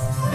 Bye.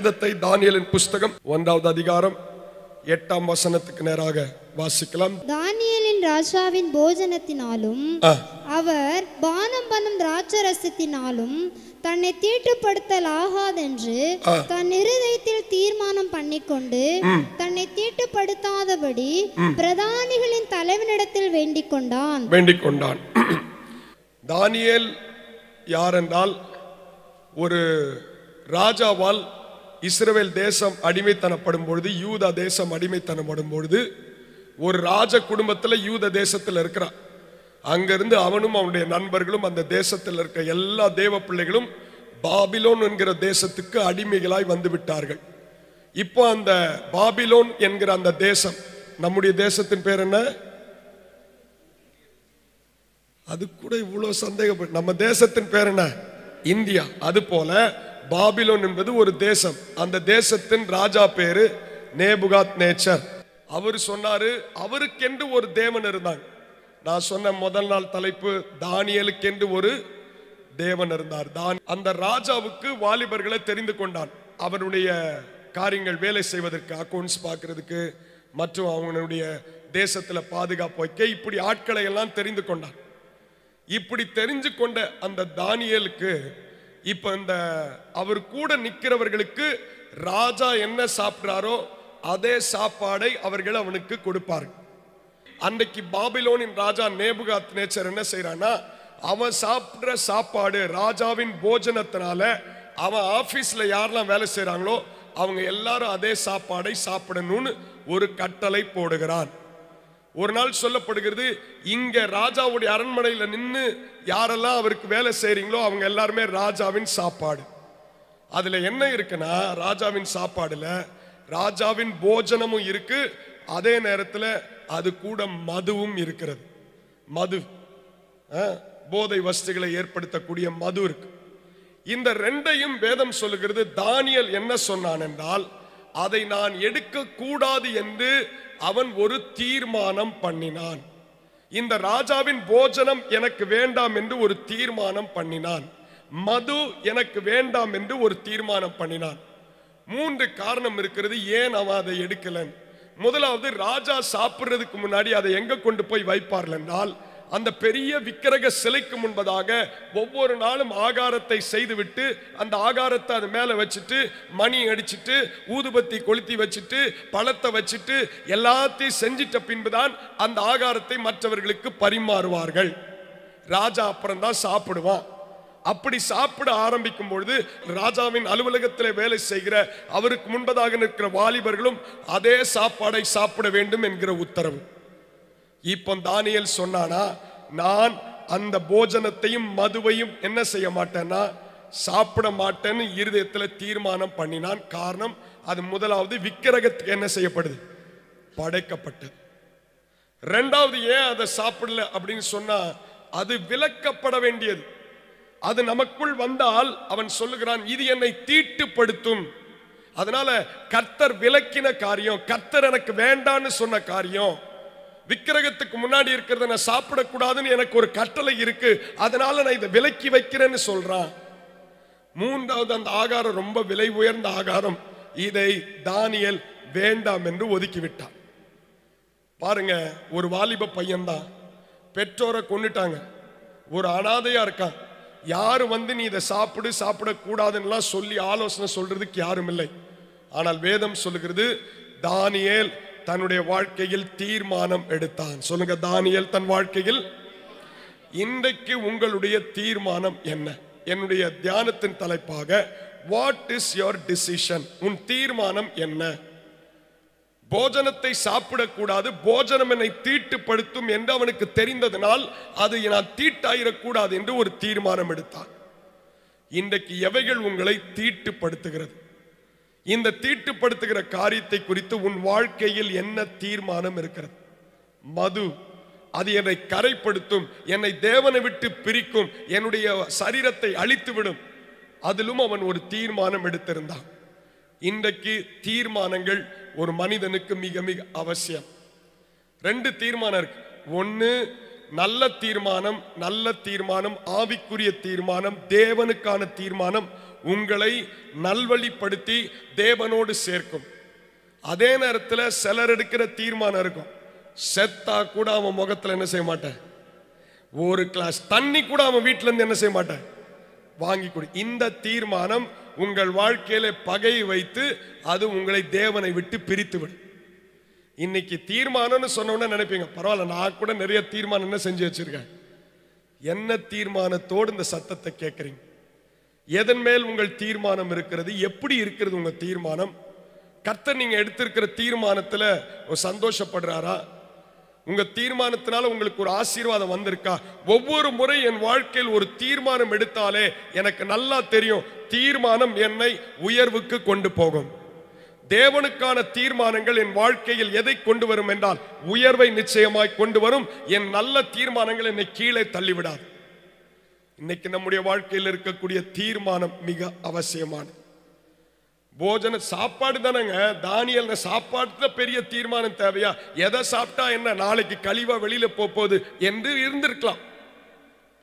வேதத்தை தானியலின் புஸ்தகம் ஒன்றாவது அதிகாரம் எட்டாம் வசனத்துக்கு நேராக வாசிக்கலாம். தானியேலின் ராஜாவின் போஜனத்தினாலும் அவர் பானம் பண்ணும் திராட்சரசத்தினாலும் தன்னை தீட்டுப்படுத்தலாகாதென்று ஆ. தன் இருதயத்தில் தீர்மானம் பண்ணிக்கொண்டு தன்னை தீட்டுப்படுத்தாதபடி பிரதானிகளின் தலைவனிடத்தில் வேண்டிக் கொண்டான் வேண்டிக் கொண்டான் தானியேல் யாரென்றால் ஒரு ராஜாவால் இஸ்ரவேல் தேசம் அடிமைத்தனப்படும் பொழுது யூதா தேசம் அடிமைத்தனப்படும் பொழுது ஒரு ராஜ குடும்பத்தில் யூத தேசத்தில் இருக்கிறான் அங்கிருந்து அவனும் அவனுடைய நண்பர்களும் அந்த தேசத்தில் இருக்க எல்லா தேவ பிள்ளைகளும் பாபிலோன் என்கிற தேசத்துக்கு அடிமைகளாய் வந்து விட்டார்கள் இப்போ அந்த பாபிலோன் என்கிற அந்த தேசம் நம்முடைய தேசத்தின் பேர் என்ன? அது கூட இவ்வளவு சந்தேகப்பட்டு நம்ம தேசத்தின் பேர் என்ன? இந்தியா. அது போல பாபிலோன் என்பது ஒரு தேசம். அந்த தேசத்தின் ராஜா பேரு நேபுகாத் நேச்சர் அவர் சொன்னாரு அவருக்கென்று ஒரு தேவன் இருந்தாங்க நான் சொன்ன முதல் நாள் தலைப்பு தானியலுக்கென்று ஒரு தேவன் இருந்தார். தான் அந்த ராஜாவுக்கு வாலிபர்களை தெரிந்து கொண்டான். அவருடைய காரியங்கள் வேலை செய்வதற்கு அக்கௌண்ட்ஸ் பார்க்கறதுக்கு மற்றும் அவங்களுடைய தேசத்துல பாதுகாப்பு வைக்க இப்படி ஆட்களை எல்லாம் தெரிந்து கொண்டான். இப்படி தெரிஞ்சு கொண்ட அந்த தானியலுக்கு இப்ப இந்த அவர் கூட நிற்கிறவர்களுக்கு ராஜா என்ன சாப்பிட்றாரோ அதே சாப்பாடை அவர்கள் அவனுக்கு கொடுப்பார்கள் அன்னைக்கு பாபிலோனின் ராஜா நேபுகாத் நேச்சர் என்ன செய்யறான்னா அவன் சாப்பிட்ற சாப்பாடு ராஜாவின் போஜனத்தினால அவன் ஆபீஸ்ல யாரெல்லாம் வேலை செய்யறாங்களோ அவங்க எல்லாரும் அதே சாப்பாடை சாப்பிடணும்னு ஒரு கட்டளை போடுகிறான். ஒரு நாள் சொல்லப்படுகிறது இங்க ராஜாவுடைய அரண்மனையில நின்று யாரெல்லாம் அவருக்கு வேலை செய்றீங்களோ அவங்க எல்லாருமே ராஜாவின் சாப்பாடு. அதுல என்ன இருக்குன்னா ராஜாவின் சாப்பாடுல ராஜாவின் போஜனமும் இருக்கு அதே நேரத்தில் அது கூட மதுவும் இருக்கிறது. மது ஆ, போதை வஸ்துகளை ஏற்படுத்தக்கூடிய மது இருக்கு. இந்த ரெண்டையும் வேதம் சொல்லுகிறது தானியல் என்ன சொன்னான் என்றால் அதை நான் எடுக்க கூடாது என்று அவன் ஒரு தீர்மானம் பண்ணினான். இந்த ராஜாவின் போஜனம் எனக்கு வேண்டாம் என்று ஒரு தீர்மானம் பண்ணினான். மது எனக்கு வேண்டாம் என்று ஒரு தீர்மானம் பண்ணினான். மூன்று காரணம் இருக்கிறது ஏன் அவன் அதை எடுக்கலன் முதலாவது ராஜா சாப்பிட்றதுக்கு முன்னாடி அதை எங்க கொண்டு போய் வைப்பார்கள் என்றால் அந்த பெரிய விக்கிரக சிலைக்கு முன்பதாக ஒவ்வொரு நாளும் ஆகாரத்தை செய்துவிட்டு அந்த ஆகாரத்தை அது மேலே வச்சுட்டு மணி அடிச்சிட்டு ஊதுபத்தி கொளுத்தி வச்சுட்டு பழத்தை வச்சுட்டு எல்லாத்தையும் செஞ்சிட்ட பின்புதான் அந்த ஆகாரத்தை மற்றவர்களுக்கு பரிமாறுவார்கள். ராஜா அப்புறம் தான் சாப்பிடுவான். அப்படி சாப்பிட ஆரம்பிக்கும் பொழுது ராஜாவின் அலுவலகத்தில் வேலை செய்கிற அவருக்கு முன்பதாக நிற்கிற வாலிபர்களும் அதே சாப்பாடை சாப்பிட வேண்டும் என்கிற உத்தரவு. இப்போ தானியல் சொன்னானா நான் அந்த போஜனத்தையும் மதுவையும் என்ன செய்ய மாட்டேன்னா சாப்பிட மாட்டேன்னு இருதயத்தில் தீர்மானம் பண்ணினான். காரணம் அது முதலாவது விக்கிரகத்துக்கு என்ன செய்யப்படுது? படைக்கப்பட்டது ரெண்டாவது ஏன் அதை சாப்பிடல? அப்படின்னு சொன்னா அது விலக்கப்பட வேண்டியது. அது நமக்குள் வந்தால் அவன் சொல்லுகிறான் இது என்னை தீட்டுப்படுத்தும். அதனால கர்த்தர் விளக்கின காரியம் கர்த்தர் எனக்கு வேண்டான்னு சொன்ன காரியம் விக்கிரகத்துக்கு முன்னாடி இருக்கிறத நான் சாப்பிடக்கூடாதுன்னு எனக்கு ஒரு கட்டளை இருக்கு. அதனால நான் இதை விலக்கி வைக்கிறேன்னு சொல்றான். மூன்றாவது அந்த ஆகாரம் ரொம்ப விலை உயர்ந்த ஆகாரம். இதை தானியல் வேண்டாம் என்று ஒதுக்கிவிட்டான். பாருங்க ஒரு வாலிப பையன்தான். பெற்றோரை கொன்னுட்டாங்க. ஒரு அனாதையா இருக்கான். யாரு வந்து நீ இதை சாப்பிடு சாப்பிடக்கூடாதுன்னுலாம் சொல்லி ஆலோசனை சொல்றதுக்கு யாரும் இல்லை. ஆனால் வேதம் சொல்லுகிறது தானியல் தன்னுடைய வாழ்க்கையில் தீர்மானம் எடுத்தான். சொல்லுங்க தானியல் தன் வாழ்க்கையில் இன்றைக்கு உங்களுடைய தீர்மானம் என்ன? என்னுடைய தியானத்தின் தலைப்பாக வாட் இஸ் யோர் டிசிஷன் உன் தீர்மானம் என்ன? போஜனத்தை சாப்பிடக்கூடாது போஜனம் என்னை தீட்டுப்படுத்தும் என்று அவனுக்கு தெரிந்ததனால் அது நான் தீட்டாயிடக்கூடாது என்று ஒரு தீர்மானம் எடுத்தான். இன்றைக்கு எவைகள் உங்களை தீட்டுப்படுத்துகிறது? இந்த தீட்டுப்படுத்துகிற காரியத்தை குறித்து உன் வாழ்க்கையில் என்ன தீர்மானம் இருக்கிறது? மது அது என்னை கரைப்படுத்தும் என்னை தேவனை விட்டு பிரிக்கும் என்னுடைய சரீரத்தை அழித்துவிடும். அதிலும் அவன் ஒரு தீர்மானம் எடுத்திருந்தான். இன்றைக்கு தீர்மானங்கள் ஒரு மனிதனுக்கு மிக மிக அவசியம். ரெண்டு தீர்மானம் இருக்கு. ஒன்னு நல்ல தீர்மானம் நல்ல தீர்மானம் ஆவிக்குரிய தீர்மானம் தேவனுக்கான தீர்மானம் உங்களை நல்வழிப்படுத்தி தேவனோடு சேர்க்கும். அதே நேரத்தில் சிலர் எடுக்கிற தீர்மானம் இருக்கும். செத்தா கூட அவன் முகத்தில் என்ன செய்ய மாட்டேன்? ஒரு கிளாஸ் தண்ணி கூட அவன் வீட்டிலேருந்து என்ன செய்ய மாட்டேன்? வாங்கி கொடு. இந்த தீர்மானம் உங்கள் வாழ்க்கையில பகை வைத்து அது உங்களை தேவனை விட்டு பிரித்து விடும். இன்னைக்கு தீர்மானம்னு சொன்னோன்னே நினைப்பீங்க பரவாயில்ல நான் கூட நிறைய தீர்மானம் என்ன செஞ்சு வச்சிருக்கேன்? என்ன தீர்மானத்தோடு இந்த சத்தத்தை கேட்குறீங்க? எதன் மேல் உங்கள் தீர்மானம் இருக்கிறது? எப்படி இருக்கிறது உங்கள் தீர்மானம்? கர்த்தர் நீங்கள் எடுத்திருக்கிற தீர்மானத்தில் சந்தோஷப்படுறாரா? உங்கள் தீர்மானத்தினால உங்களுக்கு ஒரு ஆசீர்வாதம் வந்திருக்கா? ஒவ்வொரு முறை என் வாழ்க்கையில் ஒரு தீர்மானம் எடுத்தாலே எனக்கு நல்லா தெரியும் தீர்மானம் என்னை உயர்வுக்கு கொண்டு போகும். தேவனுக்கான தீர்மானங்கள் என் வாழ்க்கையில் எதை கொண்டு வரும் என்றால் உயர்வை நிச்சயமாய் கொண்டு வரும். என் நல்ல தீர்மானங்கள் என்னை கீழே தள்ளிவிடாது. இன்னைக்கு நம்முடைய வாழ்க்கையில் இருக்கக்கூடிய தீர்மானம் மிக அவசியமானது. போஜன சாப்பாடு தானேங்க. தானியல் சாப்பாட்டுல பெரிய தீர்மானம் தேவையா? எதை சாப்பிட்டா என்ன? நாளைக்கு கழிவா வெளியில போகுது என்று இருந்திருக்கலாம்.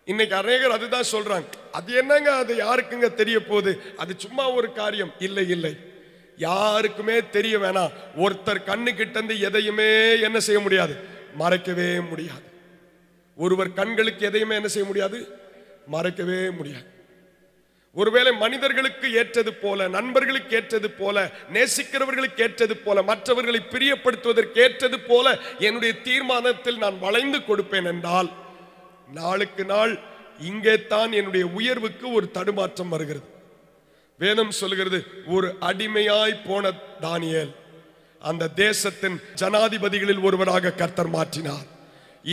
இன்னைக்கு அநேகர் அதுதான் சொல்றாங்க. அது என்னங்க? அது யாருக்குங்க தெரிய போகுது? அது சும்மா ஒரு காரியம். இல்லை இல்லை. யாருக்குமே தெரிய வேணாம். ஒருத்தர் கண்ணு கிட்ட இருந்து எதையுமே என்ன செய்ய முடியாது? மறைக்கவே முடியாது. ஒருவர் கண்களுக்கு எதையுமே என்ன செய்ய முடியாது? மறைக்கவே முடியாது. ஒருவேளை மனிதர்களுக்கு ஏற்றது போல நண்பர்களுக்கு ஏற்றது போல நேசிக்கிறவர்களுக்கு ஏற்றது போல மற்றவர்களை பிரியப்படுத்துவதற்கு ஏற்றது போல என்னுடைய தீர்மானத்தில் நான் வளைந்து கொடுப்பேன் என்றால் நாளுக்கு நாள் இங்கே தான் என்னுடைய உயர்வுக்கு ஒரு தடுமாற்றம் வருகிறது. வேதம் சொல்கிறது ஒரு அடிமையாய் போன தானியல் அந்த தேசத்தின் ஜனாதிபதிகளில் ஒருவராக கர்த்தர் மாற்றினார்.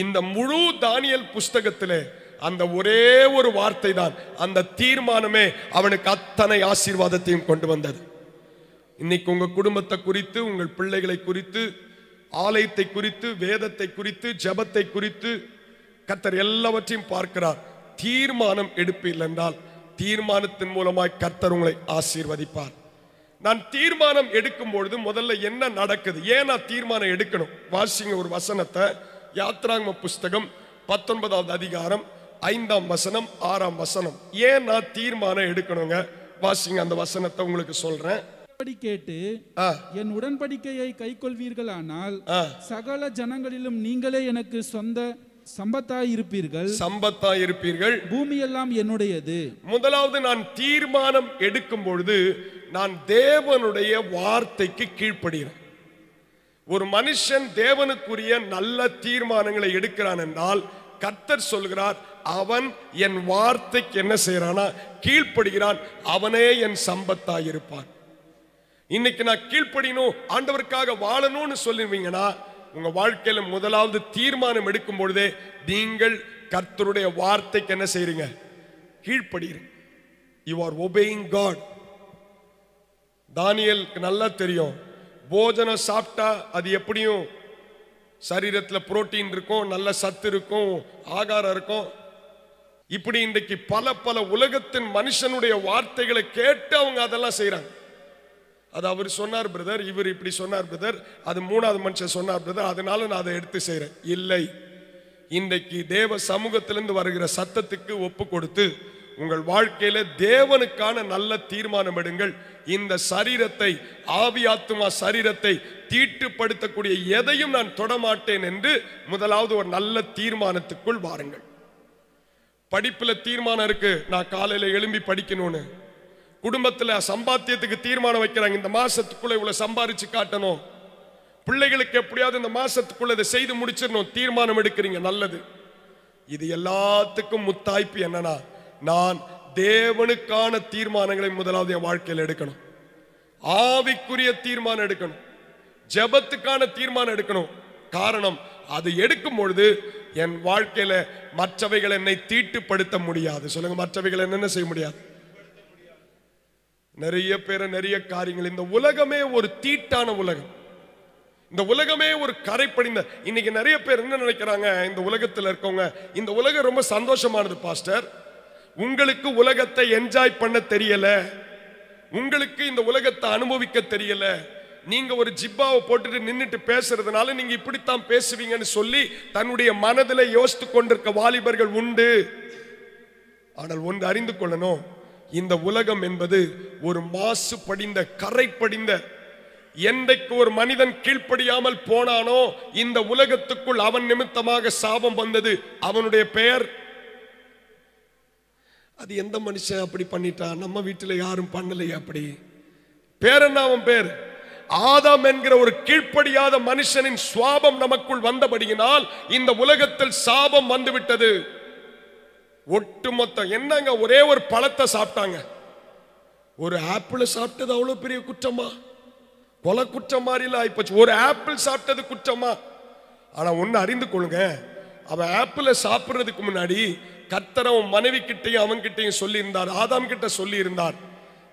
இந்த முழு தானியல் புஸ்தகத்திலே அந்த ஒரே ஒரு வார்த்தை தான் அந்த தீர்மானமே அவனுக்கு அத்தனை ஆசீர்வாதத்தையும் கொண்டு வந்தது. இன்னைக்கு உங்க குடும்பத்தை குறித்து உங்கள் பிள்ளைகளை குறித்து ஆலயத்தை குறித்து வேதத்தை குறித்து ஜெபத்தை குறித்து கர்த்தர் எல்லாவற்றையும் பார்க்கிறார். தீர்மானம் எடுப்பீர்கள் என்றால் தீர்மானத்தின் மூலமாய் கர்த்தர் உங்களை ஆசீர்வதிப்பார். நான் தீர்மானம் எடுக்கும் பொழுது முதல்ல என்ன நடக்குது? ஏன் நான் தீர்மானம் எடுக்கணும்? வாசிங்க ஒரு வசனத்தை. யாத்ராங்க புஸ்தகம் பத்தொன்பதாவது அதிகாரம் ஐந்தாம் வசனம் ஆறாம் வசனம். ஏன் நான் தீர்மானம் எடுக்கணுங்க? வாசிங்க அந்த வசனத்தை உங்களுக்கு சொல்றேன். கேட்டு என் உடன்படிக்கையை கைக்கொள்வீர்களானால் ஆ. சகல ஜனங்களிலும் நீங்களே எனக்கு சொந்த சம்பத்தாய் இருப்பீர்கள் சம்பத்தா இருப்பீர்கள் பூமியெல்லாம் என்னுடையது. முதலாவது நான் தீர்மானம் எடுக்கும் பொழுது நான் தேவனுடைய வார்த்தைக்கு கீழ்ப்படுகிறேன். ஒரு மனுஷன் தேவனுக்குரிய நல்ல தீர்மானங்களை எடுக்கிறான் என்றால் கர்த்தர் சொல்கிறார் அவன் என் வார்த்தைக்கு என்ன செய்யறானா கீழ்ப்படுகிறான். அவனே என் சம்பத்தாக இருப்பான் இன்னைக்கு நான் கீழ்ப்படியணும் ஆண்டவருக்காக வாழணும்னு சொல்லுவீங்கன்னா உங்க வாழ்க்கையில முதலாவது தீர்மானம் எடுக்கும் பொழுதே நீங்கள் கர்த்தருடைய வார்த்தைக்கு என்ன செய்றீங்க? கீழ்ப்படுகிறீங்க யூ ஆர் ஒபேயிங் காட் தானியலுக்கு நல்லா தெரியும். போஜனம் சாப்பிட்டா அது எப்படியும்? சரீரத்தில் புரோட்டீன் இருக்கும் நல்ல சத்து இருக்கும் ஆகாரம் இருக்கும். இப்படி இன்றைக்கு பல பல உலகத்தின் மனுஷனுடைய வார்த்தைகளை கேட்டு அவங்க அதெல்லாம் செய்கிறாங்க அது அவர் சொன்னார் பிரதர் இவர் இப்படி சொன்னார் பிரதர் அது மூணாவது மனுஷன் சொன்னார் பிரதர் அதனால நான் அதை எடுத்து செய்கிறேன் இல்லை. இன்றைக்கு தேவ சமூகத்திலிருந்து வருகிற சத்தத்துக்கு ஒப்பு கொடுத்து உங்கள் வாழ்க்கையில தேவனுக்கான நல்ல தீர்மானம் எடுங்கள். இந்த சரீரத்தை ஆவியாத்துமா சரீரத்தை தீட்டுப்படுத்தக்கூடிய எதையும் நான் தொடமாட்டேன் என்று முதலாவது ஒரு நல்ல தீர்மானத்துக்குள் வாருங்கள். படிப்பில் தீர்மானம் இருக்கு. நான் காலையில் எழும்பி படிக்கணும்னு. குடும்பத்தில் சம்பாத்தியத்துக்கு தீர்மானம் வைக்கிறாங்க. இந்த மாசத்துக்குள்ள இவ்வளோ சம்பாரிச்சு காட்டணும். பிள்ளைகளுக்கு எப்படியாவது இந்த மாசத்துக்குள்ள இதை செய்து முடிச்சிடணும். தீர்மானம் எடுக்கிறீங்க நல்லது. இது எல்லாத்துக்கும் முத்தாய்ப்பு என்னன்னா நான் தேவனுக்கான தீர்மானங்களை முதலாவது என் வாழ்க்கையில் எடுக்கணும். ஆவிக்குரிய தீர்மானம் எடுக்கணும். ஜெபத்துக்கான தீர்மானம் எடுக்கணும். காரணம் அது எடுக்கும் பொழுது என் வாழ்க்கையில மற்றவைகள் என்னை தீட்டுப்படுத்த முடியாது. சொல்லுங்க மற்றவைகள் என்னென்ன செய்ய முடியாது? நிறைய பேரை நிறைய காரியங்கள். இந்த உலகமே ஒரு தீட்டான உலகம். இந்த உலகமே ஒரு கரைப்படிந்த இன்னைக்கு நிறைய பேர் என்ன நினைக்கிறாங்க? இந்த உலகத்தில் இருக்கவங்க இந்த உலகம் ரொம்ப சந்தோஷமானது பாஸ்டர். உங்களுக்கு உலகத்தை என்ஜாய் பண்ண தெரியல. உங்களுக்கு இந்த உலகத்தை அனுபவிக்க தெரியல. நீங்க ஒரு ஜிப்பாவை போட்டுட்டு நின்னுட்டு பேசுறதுனால நீங்க இப்படித்தான் பேசுவீங்கன்னு சொல்லி தன்னுடைய மனதில் யோசித்து கொண்டிருக்க வாலிபர்கள் உண்டு. ஆனால் ஒன்று அறிந்து கொள்ளணும் இந்த உலகம் என்பது ஒரு மாசு படிந்த கரை படிந்த என்றைக்கு ஒரு மனிதன் கீழ்ப்படியாமல் போனானோ இந்த உலகத்துக்குள் அவன் நிமித்தமாக சாபம் வந்தது அவனுடைய பெயர். அது எந்த மனுஷன் அப்படி பண்ணிட்டான்? நம்ம வீட்டில் யாரும் பண்ணலையே அப்படி. பேர் என்ன அவன் பேர்? ஆதாம் என்கிற ஒரு கீழ்ப்படியாத மனுஷனின் சுவாபம் நமக்குள் வந்தபடியினால் இந்த உலகத்தில் சாபம் வந்துவிட்டது. ஒட்டுமொத்தம் என்னங்க ஒரே ஒரு பழத்தை சாப்பிட்டாங்க. ஒரு ஆப்பிள் சாப்பிட்டது அவ்வளவு பெரிய குற்றமா? கொலை குற்றம் மாதிரிலாம் ஆயிப்போச்சு. ஒரு ஆப்பிள் சாப்பிட்டது குற்றமா? ஆனா ஒன்று அறிந்து கொள்ளுங்க. அவன் ஆப்பிளை சாப்பிடுறதுக்கு முன்னாடி கர்த்தர் அவன் மனைவி கிட்டையும் அவன் கிட்டையும் சொல்லி ஆதாம் கிட்ட சொல்லி இருந்தார்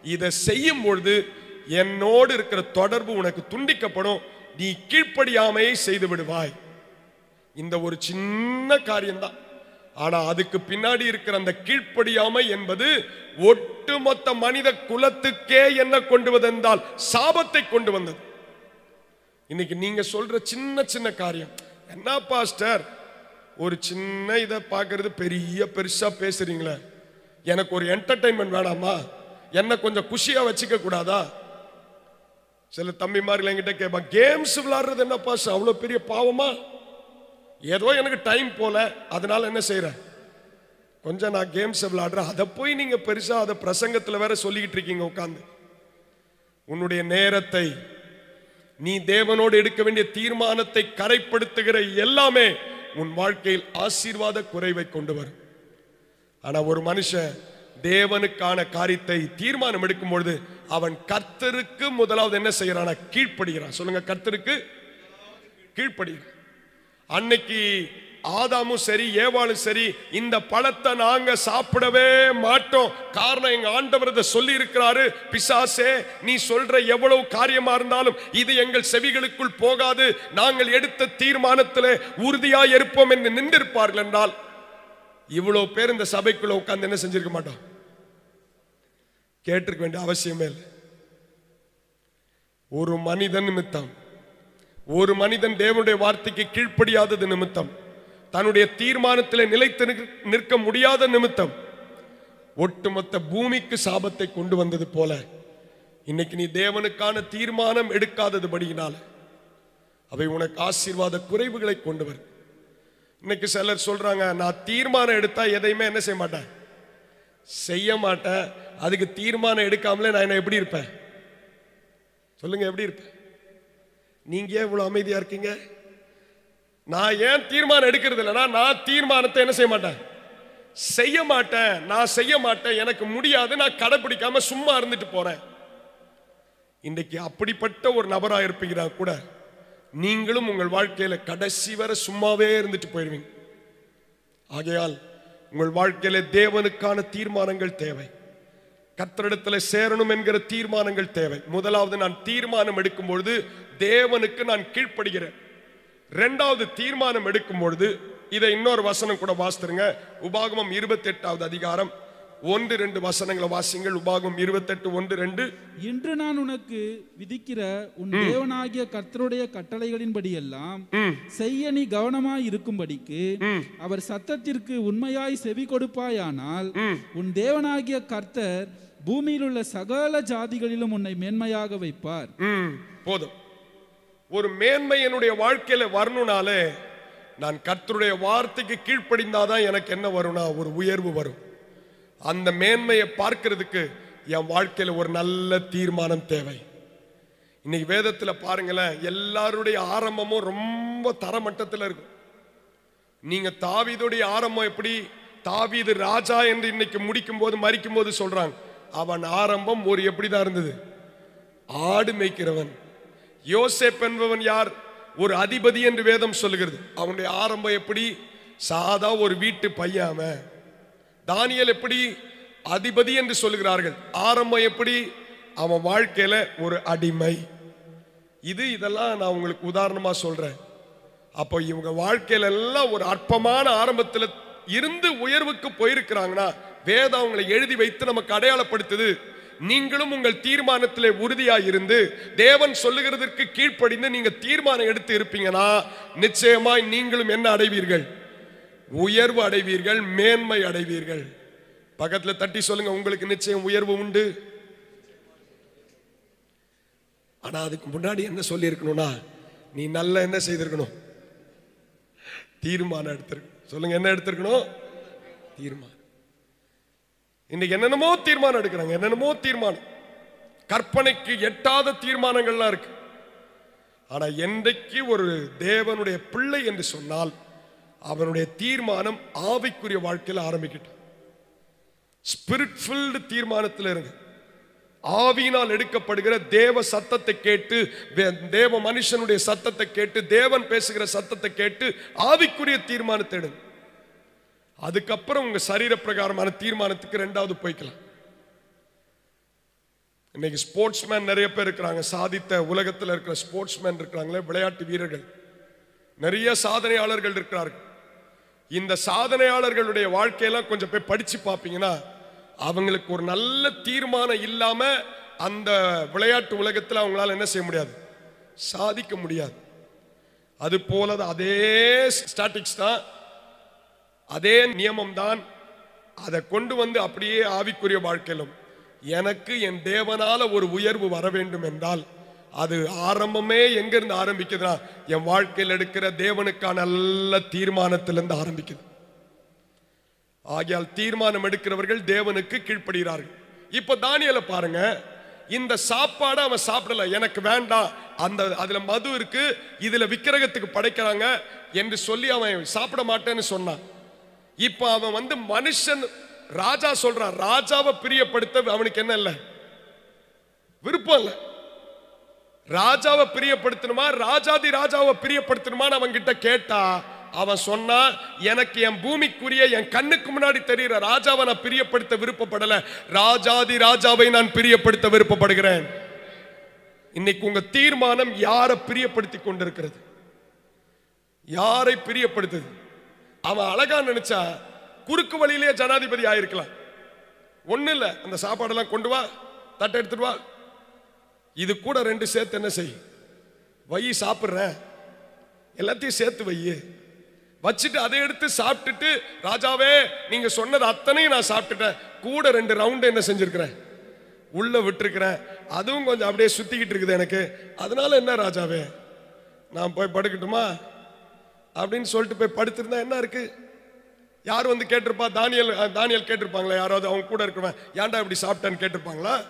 இதை செய்யும் பொழுது என்னோடு இருக்கிற தொடர்பு உனக்கு துண்டிக்கப்படும். நீ கீழ்ப்படியாமையை செய்து விடுவாய். இந்த ஒரு சின்ன காரியம்தான். ஆனா அதுக்கு பின்னாடி இருக்கிற அந்த கீழ்ப்படியாமை என்பது ஒட்டுமொத்த மனித குலத்துக்கே என்ன கொண்டு வந்தால் சாபத்தை கொண்டு வந்தது. இன்னைக்கு நீங்க சொல்ற சின்ன சின்ன காரியம். என்ன பாஸ்டர்? ஒரு சின்ன இதை பார்க்கறது பெரிய பெருசா பேசுறீங்களே. எனக்கு ஒரு என்டர்டைன்மெண்ட் வேணாமா? என்ன கொஞ்சம் குஷியா வச்சுக்க கூடாதா? சில தம்பிமார்கள் என்கிட்ட கேட்பான் கேம்ஸ் விளாடுறது என்ன பாஸ்டர் அவ்வளோ பெரிய பாவமா? ஏதோ எனக்கு டைம் போல அதனால என்ன செய்யறேன் கொஞ்சம் நான் கேம்ஸ் விளாடுறேன். அதை போய் நீங்க பெருசா அதை பிரசங்கத்தில் வேற சொல்லிக்கிட்டு இருக்கீங்க உட்காந்து உன்னுடைய நேரத்தை நீ தேவனோடு எடுக்க வேண்டிய தீர்மானத்தை கரைப்படுத்துகிற எல்லாமே உன் வாழ்க்கையில் ஆசீர்வாத குறைவை கொண்டு வரும். ஆனா ஒரு மனுஷன் தேவனுக்கான காரியத்தை தீர்மானம் எடுக்கும் பொழுது அவன் கர்த்தருக்கு முதலாவது என்ன செய்யறான் கீழ்ப்படுகிறான். சொல்லுங்க கர்த்தருக்கு கீழ்ப்படுகிறான் அன்னைக்கு ஆதாமும் சரி ஏவாளும் சரி இந்த பழத்தை நாங்க சாப்பிடவே மாட்டோம். காரணம் எங்க ஆண்டவர் இதை சொல்லி இருக்கிறாரு பிசாசே நீ சொல்ற எவ்வளவு காரியமா இருந்தாலும் இது எங்கள் செவிகளுக்குள் போகாது. நாங்கள் எடுத்த தீர்மானத்தில் உறுதியா இருப்போம் என்று நின்றிருப்பார்கள் என்றால் இவ்வளவு பேர் இந்த சபைக்குள்ள உட்கார்ந்து என்ன செஞ்சிருக்க மாட்டோம்? கேட்டிருக்க வேண்டிய அவசியமே இல்லை. ஒரு மனிதன் நிமித்தம் ஒரு மனிதன் தேவனுடைய வார்த்தைக்கு கீழ்ப்படியாதது நிமித்தம் தன்னுடைய தீர்மானத்தில் நிலைத்து நிற்க- நிற்க முடியாத நிமித்தம் ஒட்டுமொத்த பூமிக்கு சாபத்தை கொண்டு வந்தது போல இன்னைக்கு நீ தேவனுக்கான தீர்மானம் எடுக்காதது படியினால் அவை உனக்கு ஆசீர்வாத குறைவுகளை கொண்டு வரும். இன்னைக்கு சிலர் சொல்றாங்க நான் தீர்மானம் எடுத்தா எதையுமே என்ன செய்ய மாட்டேன்? செய்ய மாட்டேன் அதுக்கு தீர்மானம் எடுக்காமலே நான் என்ன எப்படி இருப்பேன்? சொல்லுங்க எப்படி இருப்பேன்? நீங்க ஏன் இவ்வளவு அமைதியா இருக்கீங்க? நான் ஏன் தீர்மானம் எடுக்கிறது இல்லைன்னா நான் தீர்மானத்தை என்ன செய்ய மாட்டேன்? செய்ய மாட்டேன் நான் செய்ய மாட்டேன் எனக்கு முடியாது நான் கடைபிடிக்காம சும்மா இருந்துட்டு போறேன். இன்றைக்கு அப்படிப்பட்ட ஒரு நபராக இருப்பீங்கன்னா கூட நீங்களும் உங்கள் வாழ்க்கையில் கடைசி வரை சும்மாவே இருந்துட்டு போயிடுவீங்க ஆகையால் உங்கள் வாழ்க்கையில் தேவனுக்கான தீர்மானங்கள் தேவை. கர்த்தரிடத்தில் சேரணும் என்கிற தீர்மானங்கள் தேவை. முதலாவது நான் தீர்மானம் எடுக்கும் பொழுது தேவனுக்கு நான் கீழ்ப்படுகிறேன். ரெண்டாவது தீர்மானம் எடுக்கும் பொழுது இதை இன்னொரு வசனம் கூட வாசித்துருங்க. உபாகமம் இருபத்தி எட்டாவது அதிகாரம். ஒன்று ரெண்டு வசனங்களை வாசிங்கள் உபாகமம் இருபத்தெட்டு ஒன்று ரெண்டு. இன்று நான் உனக்கு விதிக்கிற உன் தேவனாகிய கர்த்தருடைய கட்டளைகளின்படியெல்லாம் செய்ய நீ கவனமாய் இருக்கும்படிக்கு அவர் சத்தத்திற்கு உண்மையாய் செவி கொடுப்பாயானால் உன் தேவனாகிய கர்த்தர் பூமியில் உள்ள சகல ஜாதிகளிலும் உன்னை மேன்மையாக வைப்பார். ம், போதும். ஒரு மேன்மை என்னுடைய வாழ்க்கையில வரணும்னாலே நான் கர்த்தருடைய வார்த்தைக்கு கீழ்ப்படிந்தாதான் எனக்கு என்ன வரும்னா ஒரு உயர்வு வரும். அந்த மேன்மையை பார்க்கிறதுக்கு என் வாழ்க்கையில ஒரு நல்ல தீர்மானம் தேவை. இன்னைக்கு வேதத்துல பாருங்களேன் எல்லாருடைய ஆரம்பமும் ரொம்ப தரமட்டத்தில் இருக்கும். நீங்க தாவீதுடைய ஆரம்பம் எப்படி தாவீது ராஜா என்று இன்னைக்கு முடிக்கும் போது மறிக்கும் போது சொல்றாங்க. அவன் ஆரம்பம் ஒரு எப்படிதான் இருந்தது? ஆடு மேய்க்கிறவன். யோசேப் என்பவன் யார்? ஒரு அதிபதி என்று வேதம் சொல்லுகிறது. அவனுடைய ஆரம்பம் எப்படி? சாதா ஒரு வீட்டு பையன் அவன். தானியல் எப்படி? அதிபதி என்று சொல்லுகிறார்கள். ஆரம்பம் எப்படி? அவன் வாழ்க்கையில ஒரு அடிமை. இது இதெல்லாம் நான் உங்களுக்கு உதாரணமா சொல்றேன். அப்போ இவங்க வாழ்க்கையில எல்லாம் ஒரு அற்பமான ஆரம்பத்தில் இருந்து உயர்வுக்கு போயிருக்கிறாங்கன்னா வேதம் அவங்களை எழுதி வைத்து நமக்கு அடையாளப்படுத்துது. நீங்களும் உங்கள் தீர்மானத்திலே உறுதியாக இருந்து தேவன் சொல்லுகிறதற்கு கீழ்ப்படிந்து நீங்கள் தீர்மானம் எடுத்து இருப்பீங்கன்னா நிச்சயமாய் நீங்களும் என்ன அடைவீர்கள்? உயர்வு அடைவீர்கள் மேன்மை அடைவீர்கள். பக்கத்தில் தட்டி சொல்லுங்க உங்களுக்கு நிச்சயம் உயர்வு உண்டு. ஆனா அதுக்கு முன்னாடி என்ன சொல்லியிருக்கணும்னா நீ நல்ல என்ன செய்திருக்கணும்? தீர்மானம் எடுத்திருக்கணும் சொல்லுங்க என்ன எடுத்திருக்கணும்? தீர்மானம். இன்னைக்கு என்னென்னமோ தீர்மானம் எடுக்கிறாங்க என்னென்னமோ தீர்மானம். கற்பனைக்கு எட்டாத தீர்மானங்கள்லாம் இருக்கு. ஆனால் என்றைக்கு ஒரு தேவனுடைய பிள்ளை என்று சொன்னால் அவனுடைய தீர்மானம் ஆவிக்குரிய வாழ்க்கையில் ஆரம்பிக்கிட்டு ஸ்பிரிட்ஃபில்டு தீர்மானத்தில் இருங்க. ஆவியினால் எடுக்கப்படுகிற தேவ சத்தத்தை கேட்டு தேவ மனுஷனுடைய சத்தத்தை கேட்டு தேவன் பேசுகிற சத்தத்தை கேட்டு ஆவிக்குரிய தீர்மானத்தை எடுங்க. அதுக்கப்புறம் உங்க சரீர பிரகாரமான தீர்மானத்துக்கு ரெண்டாவது போய்க்கலாம். இன்னைக்கு ஸ்போர்ட்ஸ்மேன் நிறைய பேர் இருக்கிறாங்க. சாதித்த உலகத்தில் இருக்கிற ஸ்போர்ட்ஸ்மேன் இருக்கிறாங்களே விளையாட்டு வீரர்கள். நிறைய சாதனையாளர்கள் இருக்கிறார்கள். இந்த சாதனையாளர்களுடைய வாழ்க்கையெல்லாம் கொஞ்சம் போய் படிச்சு பார்ப்பீங்கன்னா அவங்களுக்கு ஒரு நல்ல தீர்மானம் இல்லாம அந்த விளையாட்டு உலகத்தில் அவங்களால என்ன செய்ய முடியாது? சாதிக்க முடியாது. அது போல அதே ஸ்டாட்டிக்ஸ் தான் அதே நியமம் தான் அதை கொண்டு வந்து அப்படியே ஆவிக்குரிய வாழ்க்கையிலும். எனக்கு என் தேவனால ஒரு உயர்வு வர வேண்டும் என்றால் அது ஆரம்பமே எங்கிருந்து ஆரம்பிக்குதுன்னா என் வாழ்க்கையில் எடுக்கிற தேவனுக்கான நல்ல தீர்மானத்திலிருந்து ஆரம்பிக்குது. ஆகையால் தீர்மானம் எடுக்கிறவர்கள் தேவனுக்கு கீழ்ப்படுகிறார்கள். இப்போ தானியல பாருங்க. இந்த சாப்பாடை அவன் சாப்பிடல. எனக்கு வேண்டாம். அந்த அதுல மது இருக்கு. இதுல விக்கிரகத்துக்கு படைக்கிறாங்க என்று சொல்லி அவன் சாப்பிட மாட்டேன்னு சொன்னான். இப்போ அவன் வந்து மனுஷன் ராஜா சொல்றான் ராஜாவை பிரியப்படுத்த அவனுக்கு என்ன இல்லை? விருப்பம் இல்லை. ராஜாவை பிரியப்படுத்தணுமா? ராஜாதி ராஜாவை பிரியப்படுத்தணுமான்னு அவன் கிட்ட கேட்டா அவன் சொன்னா எனக்கு என் பூமிக்குரிய என் கண்ணுக்கு முன்னாடி தெரிகிற ராஜாவை நான் பிரியப்படுத்த விருப்பப்படல. ராஜாதி ராஜாவை நான் பிரியப்படுத்த விருப்பப்படுகிறேன். இன்னைக்கு உங்க தீர்மானம் யாரை பிரியப்படுத்தி கொண்டிருக்கிறது? யாரை பிரியப்படுத்துது? அவன் அழகா நினைச்சா குறுக்கு வழியிலேயே ஜனாதிபதி ஆயிருக்கலாம். ஒன்றும் இல்லை அந்த சாப்பாடெல்லாம் கொண்டு வா தட்டை எடுத்துட்டு வா. இது கூட ரெண்டு சேர்த்து என்ன செய்? வை சாப்பிட்றேன் எல்லாத்தையும் சேர்த்து வை. வச்சுட்டு அதை எடுத்து சாப்பிட்டுட்டு ராஜாவே நீங்க சொன்னது அத்தனையும் நான் சாப்பிட்டுட்டேன். கூட ரெண்டு ரவுண்டு என்ன செஞ்சிருக்கிறேன்? உள்ள விட்டுருக்கிறேன். அதுவும் கொஞ்சம் அப்படியே சுத்திக்கிட்டு இருக்குது எனக்கு. அதனால என்ன ராஜாவே? நான் போய் படுக்கட்டுமா? அப்படின்னு சொல்லிட்டு போய் படுத்திருந்தா என்ன இருக்கு? யார் வந்து கேட்டிருப்பா? Daniel Daniel கேட்டிருப்பாங்களா? யாராவது அவங்க கூட இருக்கிறவன் ஏன்டா இப்படி சாப்பிட்டான்னு கேட்டிருப்பாங்களா?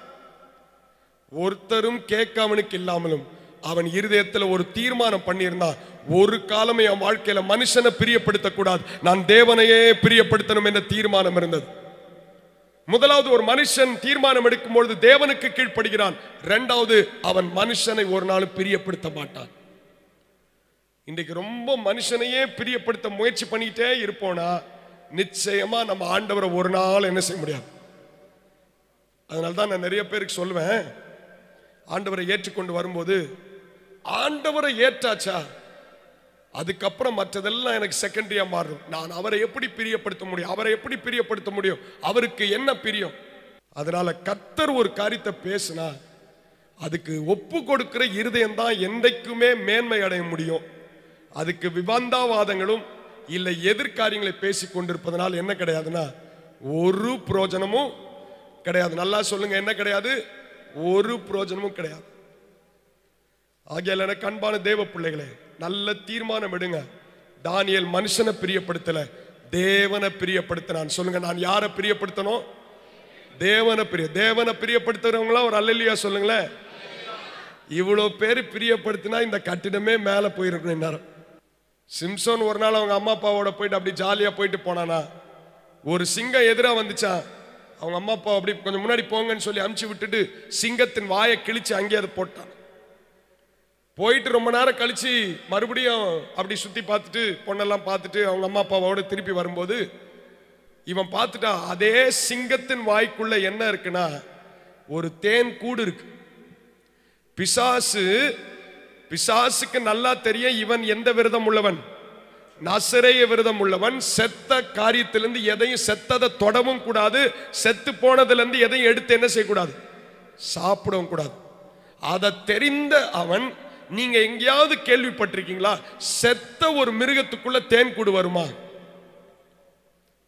ஒருத்தரும் கேட்காமனுக்கு இல்லாமலும் அவன் இருதயத்தில் ஒரு தீர்மானம் பண்ணியிருந்தான் ஒரு காலமே என் வாழ்க்கையில மனுஷனை பிரியப்படுத்தக்கூடாது. நான் தேவனையே பிரியப்படுத்தணும் என்ற தீர்மானம் இருந்தது. முதலாவது ஒரு மனுஷன் தீர்மானம் எடுக்கும் பொழுது தேவனுக்கு கீழ்ப்படுகிறான். இரண்டாவது அவன் மனுஷனை ஒரு நாளும் பிரியப்படுத்த மாட்டான். இன்றைக்கு ரொம்ப மனுஷனையே பிரியப்படுத்த முயற்சி பண்ணிட்டே இருப்போனா நிச்சயமா நம்ம ஆண்டவரை ஒரு நாள் என்ன செய்ய முடியாது. அதனால தான் நான் நிறைய பேருக்கு சொல்லுவேன் ஆண்டவரை ஏற்றுக்கொண்டு வரும்போது ஆண்டவரை ஏற்றாச்சா அதுக்கப்புறம் மற்றதெல்லாம் எனக்கு செகண்டரியா மாறும். நான் அவரை எப்படி பிரியப்படுத்த முடியும்? அவரை எப்படி பிரியப்படுத்த முடியும்? அவருக்கு என்ன பிரியம்? அதனால கத்தர் ஒரு காரியத்தை பேசினா அதுக்கு ஒப்பு கொடுக்கிற இருதயம் தான் என்றைக்குமே மேன்மை அடைய முடியும். அதுக்கு விபந்தாவாதங்களும் இல்லை எதிர்காரியங்களை பேசி கொண்டிருப்பதனால் என்ன கிடையாதுன்னா ஒரு புரோஜனமும் கிடையாது. நல்லா சொல்லுங்க என்ன கிடையாது? ஒரு புரோஜனமும் கிடையாது. ஆகியால் எனக்கு அன்பான தேவ பிள்ளைகளே நல்ல தீர்மானம் எடுங்க. தானியல் மனுஷனை பிரியப்படுத்தல தேவனை பிரியப்படுத்தினான். சொல்லுங்க நான் யாரை பிரியப்படுத்தணும்? தேவனை பிரிய தேவனை பிரியப்படுத்துறவங்களாம் ஒரு அல்லலியா சொல்லுங்களேன். இவ்வளோ பேர் பிரியப்படுத்தினா இந்த கட்டிடமே மேலே போயிருக்கணும் நேரம் சிம்சோன் ஒரு நாள் அவங்க அம்மா அப்பாவோட போயிட்டு அப்படி ஜாலியாக போயிட்டு போனானா. ஒரு சிங்கம் எதிராக வந்துச்சான் அவங்க அம்மா அப்பா அப்படி கொஞ்சம் முன்னாடி போங்கன்னு சொல்லி அமுச்சு விட்டுட்டு சிங்கத்தின் வாயை கிழிச்சு அங்கேயே அதை போட்டான். போயிட்டு ரொம்ப நேரம் கழிச்சு மறுபடியும் அப்படி சுற்றி பார்த்துட்டு பொண்ணெல்லாம் பார்த்துட்டு அவங்க அம்மா அப்பாவோட திருப்பி வரும்போது இவன் பார்த்துட்டா அதே சிங்கத்தின் வாய்க்குள்ள என்ன இருக்குன்னா ஒரு தேன் கூடு இருக்கு. பிசாசு பிசாசுக்கு நல்லா தெரியும் இவன் எந்த விரதம் உள்ளவன்? நசரேய விரதம் உள்ளவன். செத்த காரியத்திலிருந்து எதையும் செத்ததை தொடவும் கூடாது. செத்து போனதுலேருந்து எதையும் எடுத்து என்ன செய்யக்கூடாது? சாப்பிடவும் கூடாது. அதை தெரிந்த அவன் நீங்க எங்கேயாவது கேள்விப்பட்டிருக்கீங்களா? செத்த ஒரு மிருகத்துக்குள்ள தேன் கூடு வருமா?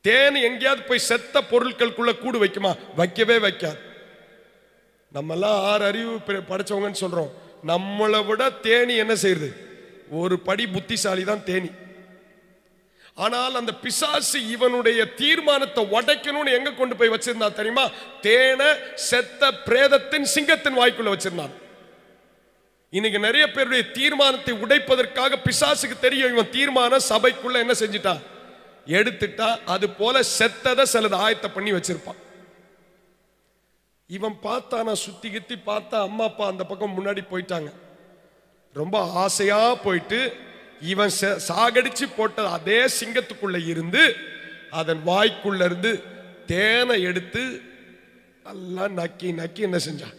தேன் எங்கேயாவது போய் செத்த பொருட்களுக்குள்ள கூடு வைக்குமா? வைக்கவே வைக்காது. நம்மெல்லாம் ஆறு அறிவு பெ- சொல்றோம். நம்மளை விட தேனி என்ன செய்யுது? ஒரு படி புத்திசாலி தான். தேனி ஆனால் அந்த பிசாசு இவனுடைய தீர்மானத்தை உடைக்கணும்னு எங்க கொண்டு போய் வச்சிருந்தா தெரியுமா? தேனை செத்த பிரேதத்தின் சிங்கத்தின் வாய்க்குள்ள வச்சிருந்தான். இன்னைக்கு நிறைய பேருடைய தீர்மானத்தை உடைப்பதற்காக பிசாசுக்கு தெரியும் இவன் தீர்மானம் சபைக்குள்ள என்ன செஞ்சிட்டான்? எடுத்துட்டா அது போல செத்ததை சிலது ஆயத்த பண்ணி வச்சிருப்பான். இவன் பார்த்தான சுத்தி கித்தி பார்த்தா அம்மா அப்பா அந்த பக்கம் முன்னாடி போயிட்டாங்க. ரொம்ப ஆசையா போயிட்டு இவன் சாகடிச்சு போட்ட அதே சிங்கத்துக்குள்ள இருந்து அதன் வாய்க்குள்ள இருந்து தேனை எடுத்து எல்லாம் நக்கி நக்கி என்ன செஞ்சான்?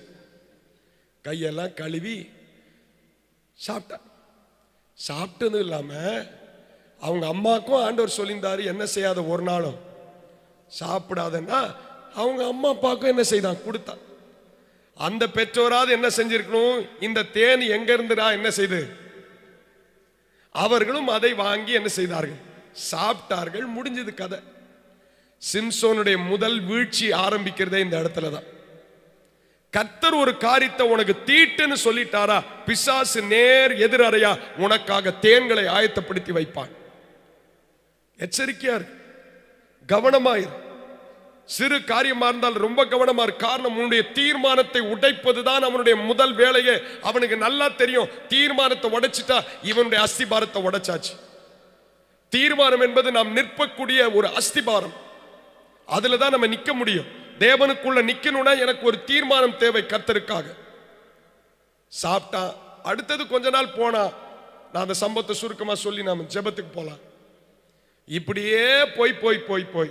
கையெல்லாம் கழுவி சாப்பிட்டான். சாப்பிட்டது இல்லாம அவங்க அம்மாக்கும் ஆண்டவர் சொல்லியிருந்தாரு என்ன செய்யாத ஒரு நாளும் சாப்பிடாதன்னா அவங்க அம்மா அப்பாவுக்கும் என்ன செய்தான் கொடுத்தா. அந்த பெற்றோராவது என்ன செஞ்சிருக்கணும்? இந்த தேன் எங்க இருந்துடா என்ன செய்து? அவர்களும் அதை வாங்கி என்ன செய்தார்கள்? சாப்பிட்டார்கள் முடிஞ்சது கதை. சிம்சோனுடைய முதல் வீழ்ச்சி ஆரம்பிக்கிறதே இந்த இடத்துல தான். கத்தர் ஒரு காரியத்தை உனக்கு தீட்டுன்னு சொல்லிட்டாரா? பிசாசு நேர் எதிரறையா உனக்காக தேன்களை ஆயத்தப்படுத்தி வைப்பான். எச்சரிக்கையா இருக்கு கவனமாயிரு சிறு காரியமா இருந்தால் ரொம்ப கவனமா காரணம் உன்னுடைய தீர்மானத்தை உடைப்பதுதான் அவனுடைய முதல் வேலையே. அவனுக்கு நல்லா தெரியும். தீர்மானத்தை உடைச்சிட்டா இவனுடைய அஸ்திபாரத்தை உடைச்சாச்சு. தீர்மானம் என்பது நாம் நிற்பக்கூடிய ஒரு அஸ்திபாரம். அதுல தான் நம்ம நிக்க முடியும். தேவனுக்குள்ள நிக்கணும்னா எனக்கு ஒரு தீர்மானம் தேவை கர்த்தருக்காக. சாப்பிட்டான் அடுத்தது கொஞ்ச நாள் போனா நான் அந்த சம்பவத்தை சுருக்கமா சொல்லி நாம ஜெபத்துக்கு போலாம். இப்படியே போய் போய் போய் போய்.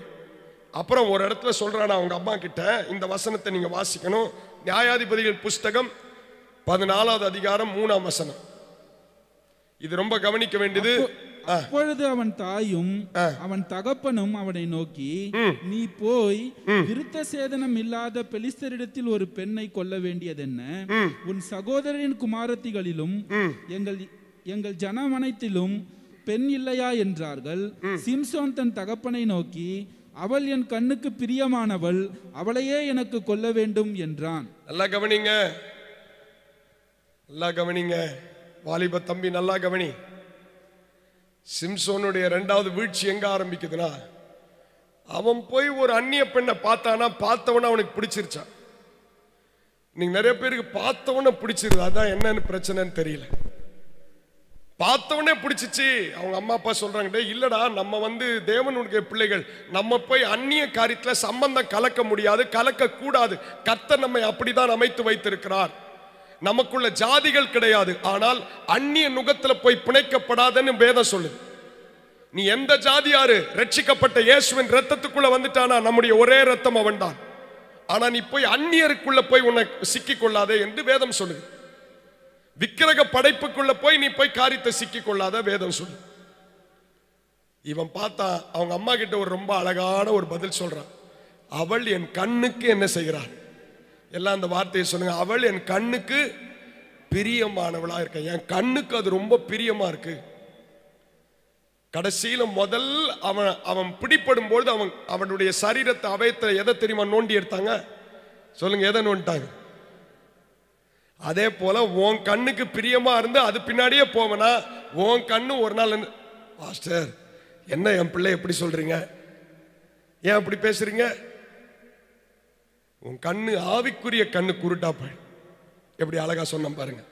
அப்புறம் ஒரு இடத்துல சொல்றானா அவங்க அம்மா கிட்ட இந்த வசனத்தை நீங்க வாசிக்கணும். நியாயாதிபதிகள் புஸ்தகம் பதினாலாவது அதிகாரம் மூணாம் வசனம். இது ரொம்ப கவனிக்க வேண்டியது. அப்பொழுது அவன் தாயும் அவன் தகப்பனும் அவனை நோக்கி நீ போய் விருத்த சேதனம் இல்லாத பெலிஸ்தரிடத்தில் ஒரு பெண்ணை கொல்ல வேண்டியதென்ன? உன் சகோதரரின் குமாரத்திகளிலும் எங்கள் எங்கள் ஜனமனைத்திலும் பெண் இல்லையா? என்றார்கள். சிம்சோன் தன் தகப்பனை நோக்கி அவள் என் கண்ணுக்கு பிரியமானவள் அவளையே எனக்கு கொல்ல வேண்டும் என்றான். நல்லா கவனிங்க. நல்லா கவனிங்க. வாலிப தம்பி நல்லா கவனி. சிம்சோனுடைய ரெண்டாவது வீழ்ச்சி எங்க ஆரம்பிக்குதுன்னா அவன் போய் ஒரு அந்நிய பெண்ணை பார்த்தானா பார்த்தவன அவனுக்கு பிடிச்சிருச்சான். நீங்க நிறைய பேருக்கு பார்த்தவன பிடிச்சிருது. அதான் என்னன்னு பிரச்சனைன்னு தெரியல. பார்த்தவொடனே பிடிச்சிச்சு. அவங்க அம்மா அப்பா சொல்றாங்க இல்லைடா இல்லடா நம்ம வந்து தேவனுடைய பிள்ளைகள். நம்ம போய் அந்நிய காரியத்தில் சம்பந்தம் கலக்க முடியாது கலக்க கூடாது. கர்த்தர் நம்மை அப்படிதான் அமைத்து வைத்திருக்கிறார். நமக்குள்ள ஜாதிகள் கிடையாது. ஆனால் அந்நிய நுகத்தில் போய் பிணைக்கப்படாதன்னு வேதம் சொல்லுது. நீ எந்த ஜாதியாரு ரட்சிக்கப்பட்ட இயேசுவின் ரத்தத்துக்குள்ள வந்துட்டானா? நம்முடைய ஒரே ரத்தம் அவன்தான். ஆனா நீ போய் அந்நியருக்குள்ள போய் உன்னை சிக்கிக்கொள்ளாதே என்று வேதம் சொல்லுது. விக்கிரக படைப்புக்குள்ள போய் நீ போய் காரியத்தை சிக்கிக் கொள்ளாத வேதம் சொல்லு. இவன் பார்த்தா அவங்க அம்மா கிட்ட ஒரு ரொம்ப அழகான ஒரு பதில் சொல்றான். அவள் என் கண்ணுக்கு என்ன செய்கிறாள்? எல்லாம் அந்த வார்த்தையை சொல்லுங்க. அவள் என் கண்ணுக்கு பிரியமானவளா இருக்க? என் கண்ணுக்கு அது ரொம்ப பிரியமா இருக்கு. கடைசியில முதல் அவன் அவன் பிடிப்படும் பொழுது அவன் அவனுடைய சரீரத்தை அவயத்தை எதை தெரியுமா நோண்டி எடுத்தாங்க? சொல்லுங்க எதை நோண்டிட்டாங்க? அதே போல உன் கண்ணுக்கு பிரியமா இருந்து அது பின்னாடியே போவனா? உன் கண்ணு ஒரு நாள் மாஸ்டர் என்ன என் பிள்ளை எப்படி சொல்றீங்க? ஏன் அப்படி பேசுறீங்க? உன் கண்ணு ஆவிக்குரிய கண்ணு குருட்டா போய் எப்படி அழகா சொன்ன பாருங்க.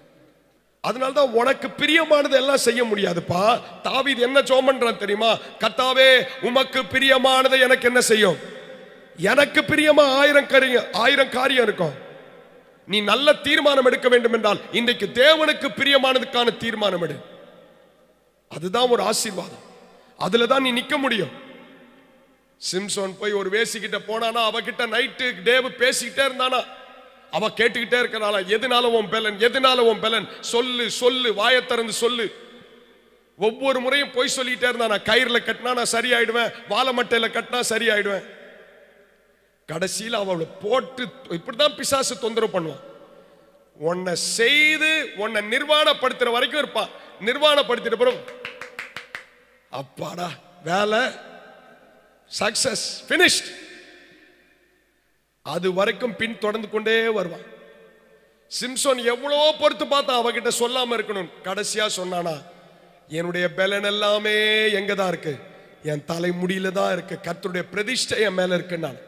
அதனால்தான் உனக்கு பிரியமானது எல்லாம் செய்ய முடியாதுப்பா. தாவீது என்ன சோமன்றான் தெரியுமா? கத்தாவே உமக்கு பிரியமானது எனக்கு என்ன செய்யும்? எனக்கு பிரியமா ஆயிரம் காரியம் ஆயிரம் காரியம் இருக்கும். நீ நல்ல தீர்மானம் எடுக்க வேண்டும் என்றால் இன்றைக்கு தேவனுக்கு பிரியமானதுக்கான தீர்மானம் எடு. அதுதான் ஒரு ஆசீர்வாதம். அதுல தான் நீ நிக்க முடியும். சிம்சோன் போய் ஒரு வேசிக்கிட்ட போனானா அவகிட்ட நைட்டு டேவு பேசிக்கிட்டே இருந்தானா? அவ கேட்டுக்கிட்டே இருக்கிறாளா? எதுனால உன் பெலன்? எதுனால உன் பெலன்? சொல்லு சொல்லு வாயை திறந்து சொல்லு. ஒவ்வொரு முறையும் போய் சொல்லிக்கிட்டே இருந்தானா? கயிறில் கயிறுல கட்டினா நான் சரியாயிடுவேன் வாழை மட்டையில கட்டினா சரியாயிடுவேன். கடைசியில் அவளை போட்டு இப்படிதான் பிசாசு தொந்தரவு பண்ணுவான். உன்னை செய்து உன்னை நிர்வாணப்படுத்துற வரைக்கும் இருப்பான் நிர்வாணப்படுத்திட்டு பிறகு அப்பாடா வேலை சக்சஸ் பினிஷ்ட் அது வரைக்கும் பின் தொடர்ந்து கொண்டே வருவான். சிம்சோன் எவ்வளோ பொறுத்து பார்த்தா அவகிட்ட சொல்லாம இருக்கணும்? கடைசியா சொன்னானா என்னுடைய பலன் எல்லாமே எங்க தான் இருக்கு? என் தலைமுடியில தான் இருக்கு. கத்தருடைய பிரதிஷ்டை என் மேல இருக்கு நான்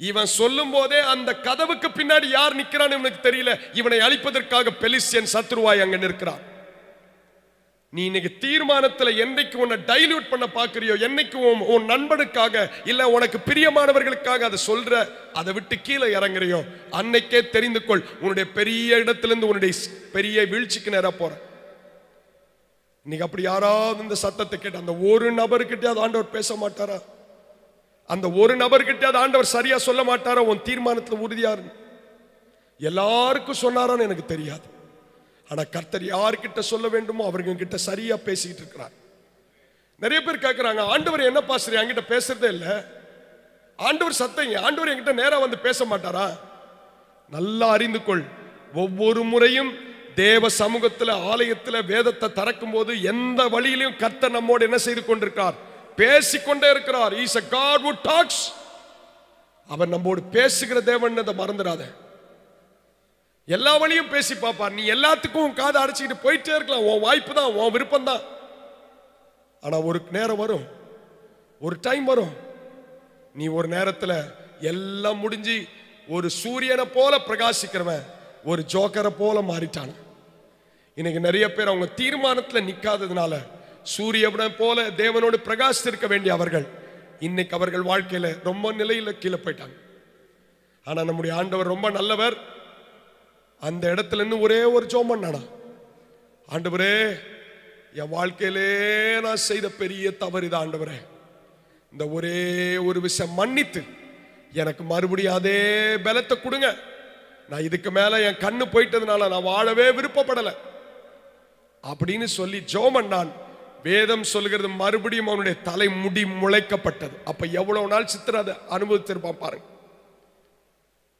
இவன் சொல்லும் போதே அந்த கதவுக்கு பின்னாடி யார் நிற்கிறான்னு இவனுக்கு தெரியல. இவனை அழிப்பதற்காக பெலிசியன் சத்ருவாய் அங்க நிற்கிறான். நீ இன்னைக்கு தீர்மானத்தில் என்னைக்கு உன்னை டைல்யூட் பண்ண பார்க்குறியோ என்னைக்கு உன் உன் நண்பனுக்காக இல்லை உனக்கு பிரியமானவர்களுக்காக அதை சொல்ற அதை விட்டு கீழே இறங்குறியோ அன்னைக்கே தெரிந்து கொள் உன்னுடைய பெரிய இடத்துலேருந்து உன்னுடைய பெரிய வீழ்ச்சிக்கு நேராக போற. இன்னைக்கு அப்படி யாராவது இந்த சத்தத்தை கேட்டு அந்த ஒரு நபர்கிட்டயாவது ஆண்டவர் பேச மாட்டாரா? அந்த ஒரு நபர்கிட்டயாவது ஆண்டவர் சரியா சொல்ல மாட்டாரா உன் தீர்மானத்தில் உறுதியாரு எல்லாருக்கும் சொன்னாரான்னு எனக்கு தெரியாது. ஆனா கர்த்தர் யார்கிட்ட சொல்ல வேண்டுமோ அவர்கள் கிட்ட சரியா பேசிக்கிட்டு இருக்கிறார். நிறைய பேர் கேட்குறாங்க ஆண்டவர் என்ன பாஸ்டர் என்கிட்ட பேசுறதே இல்லை. ஆண்டவர் சத்தங்க ஆண்டவர் என்கிட்ட நேரா வந்து பேச மாட்டாரா? நல்லா அறிந்து கொள். ஒவ்வொரு முறையும் தேவ சமூகத்தில் ஆலயத்தில் வேதத்தை திறக்கும் போது எந்த வழியிலையும் கர்த்தர் நம்மோடு என்ன செய்து கொண்டிருக்கார்? பேசிக்கொண்டே இருக்கிறார் is a God who talks அவர் நம்மோடு பேசுகிற தேவன் அதை மறந்துடாத. எல்லா வழியும் பேசி பார்ப்பார். நீ எல்லாத்துக்கும் உன் காதை அடைச்சிக்கிட்டு போயிட்டே இருக்கலாம். உன் வாய்ப்பு தான் உன் விருப்பம் தான். ஆனால் ஒரு நேரம் வரும். ஒரு டைம் வரும். நீ ஒரு நேரத்தில் எல்லாம் முடிஞ்சு ஒரு சூரியனை போல பிரகாசிக்கிறவன் ஒரு ஜோக்கரை போல மாறிட்டான். இன்னைக்கு நிறைய பேர் அவங்க தீர்மானத்தில் நிற்காததுனால சூரியனை போல தேவனோடு பிரகாசித்திருக்க வேண்டிய அவர்கள். இன்னைக்கு அவர்கள் வாழ்க்கையில ரொம்ப நிலையில கீழே போயிட்டாங்க. ஆனா நம்முடைய ஆண்டவர் ரொம்ப நல்லவர். அந்த இடத்துல இருந்து ஒரே ஒரு ஜோம் பண்ணானா? ஆண்டவரே என் வாழ்க்கையிலே நான் செய்த பெரிய தவறு இது ஆண்டவரே. இந்த ஒரே ஒரு விஷயம் மன்னித்து எனக்கு மறுபடியும் அதே பலத்தை கொடுங்க. நான் இதுக்கு மேல என் கண்ணு போயிட்டதுனால நான் வாழவே விருப்பப்படலை. அப்படின்னு சொல்லி ஜோமன்னான் வேதம் சொல்கிறது மறுபடியும் அவனுடைய தலை முடி முளைக்கப்பட்டது. அப்ப எவ்வளவு நாள் சித்திர அதை அனுபவித்திருப்பான் பாருங்க.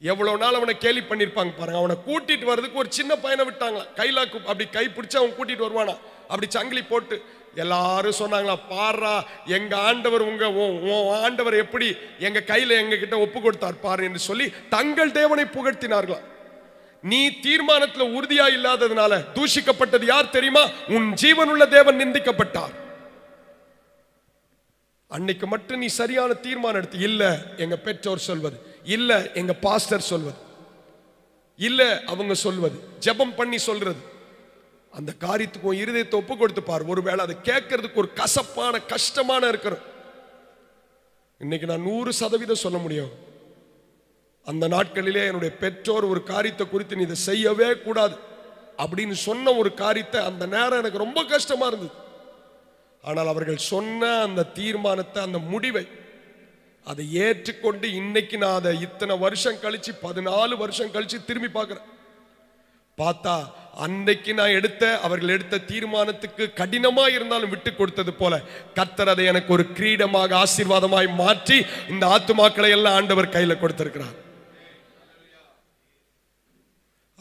எவ்வளவு நாள் அவனை கேலி பண்ணிருப்பாங்க பாருங்க. அவனை கூட்டிட்டு வர்றதுக்கு ஒரு சின்ன பையனை விட்டாங்களா. கைலாக்கு அப்படி கை பிடிச்சி அவன் கூட்டிட்டு வருவானா. அப்படி சங்கிலி போட்டு எல்லாரும் சொன்னாங்களா பாரா எங்க ஆண்டவர் உங்க ஆண்டவர் எப்படி எங்க கையில எங்க கிட்ட ஒப்பு கொடுத்தார் பாரு என்று சொல்லி தங்கள் தேவனை புகழ்த்தினார்களாம். நீ தீர்மானத்துல உறுதியா இல்லாததுனால தூஷிக்கப்பட்டது யார் தெரியுமா? உன் ஜீவனுள்ள தேவன் நிந்திக்கப்பட்டார். அன்னைக்கு மட்டும் நீ சரியான தீர்மானம் எடுத்து இல்ல எங்க பெற்றோர் சொல்வது. இல்ல எங்க பாஸ்டர் சொல்வது. இல்ல அவங்க சொல்வது. ஜெபம் பண்ணி சொல்றது. அந்த காரியத்துக்கும் இருதயத்தை ஒப்பு கொடுத்து பார். ஒருவேளை அதை கேட்கறதுக்கு ஒரு கசப்பான கஷ்டமான இருக்கிறோம் இன்னைக்கு நான் நூறு சதவீதம் சொல்ல முடியும். அந்த நாட்களிலே என்னுடைய பெற்றோர் ஒரு காரியத்தை குறித்து நீ இதை செய்யவே கூடாது. அப்படின்னு சொன்ன ஒரு காரியத்தை அந்த நேரம் எனக்கு ரொம்ப கஷ்டமா இருந்தது. ஆனால் அவர்கள் சொன்ன அந்த தீர்மானத்தை அந்த முடிவை அதை ஏற்றுக்கொண்டு இன்னைக்கு நான் அதை இத்தனை வருஷம் கழிச்சு பதினாலு வருஷம் கழிச்சு திரும்பி பார்க்குறேன். பார்த்தா அன்னைக்கு நான் எடுத்த அவர்கள் எடுத்த தீர்மானத்துக்கு கடினமாக இருந்தாலும் விட்டு கொடுத்தது போல கத்தர் அதை எனக்கு ஒரு கிரீடமாக ஆசீர்வாதமாய் மாற்றி இந்த ஆத்துமாக்களை எல்லாம் ஆண்டவர் கையில் கொடுத்திருக்கிறார்.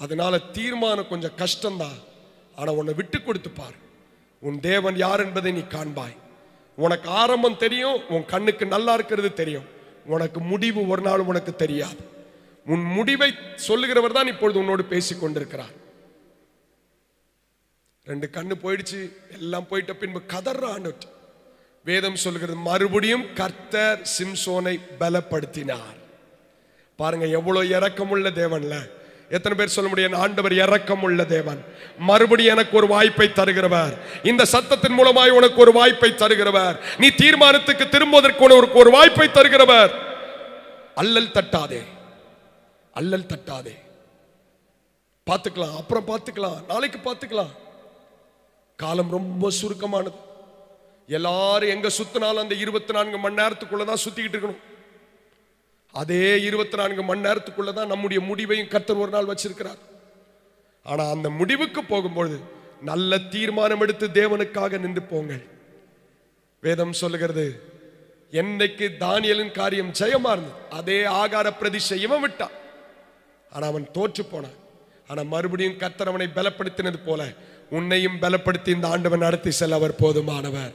அதனால தீர்மானம் கொஞ்சம் கஷ்டம்தான். ஆனால் உன்னை விட்டு கொடுத்து பார். உன் தேவன் யார் என்பதை நீ காண்பாய். உனக்கு ஆரம்பம் தெரியும் உன் கண்ணுக்கு நல்லா இருக்கிறது தெரியும். உனக்கு முடிவு ஒரு நாள் உனக்கு தெரியாது. உன் முடிவை சொல்லுகிறவர் தான் இப்பொழுது உன்னோடு பேசிக் கொண்டிருக்கிறார். ரெண்டு கண்ணு போயிடுச்சு எல்லாம் போயிட்ட பின்பு கதறான் வேதம் சொல்கிறது மறுபடியும் கர்த்தர் சிம்சோனை பலப்படுத்தினார். பாருங்க எவ்வளவு இறக்கமுள்ள தேவன்ல. எத்தனை பேர் சொல்ல முடியும்? ஆண்டவர் இறக்கம் உள்ள தேவன். மறுபடியும் எனக்கு ஒரு வாய்ப்பை தருகிறவர். இந்த சத்தத்தின் மூலமாய் உனக்கு ஒரு வாய்ப்பை தருகிறவர். நீ தீர்மானத்துக்கு திரும்புவதற்கு உனக்கு ஒரு வாய்ப்பை தருகிறவர். அல்லல் தட்டாதே. அல்லல் தட்டாதே. பார்த்துக்கலாம். அப்புறம் பார்த்துக்கலாம். நாளைக்கு பார்த்துக்கலாம். காலம் ரொம்ப சுருக்கமானது. எல்லாரும் எங்க சுத்தினாலும் அந்த இருபத்தி நான்கு மணி நேரத்துக்குள்ளதான் சுத்திக்கிட்டு இருக்கணும். அதே இருபத்தி நான்கு மணி நேரத்துக்குள்ள தான் நம்முடைய முடிவையும் கர்த்தர் ஒரு நாள் வச்சிருக்கிறார். ஆனா அந்த முடிவுக்கு போகும்பொழுது நல்ல தீர்மானம் எடுத்து தேவனுக்காக நின்று போங்கள். வேதம் சொல்லுகிறது என்னைக்கு தானியலின் காரியம் ஜெயமா இருந்தது அதே ஆகார பிரதிஷை இவன் விட்டான். ஆனா அவன் தோற்று போனான். ஆனா மறுபடியும் கத்தர் அவனை பலப்படுத்தினது போல உன்னையும் பலப்படுத்தி இந்த ஆண்டவன் நடத்தி செல்ல அவர் போதுமானவர்.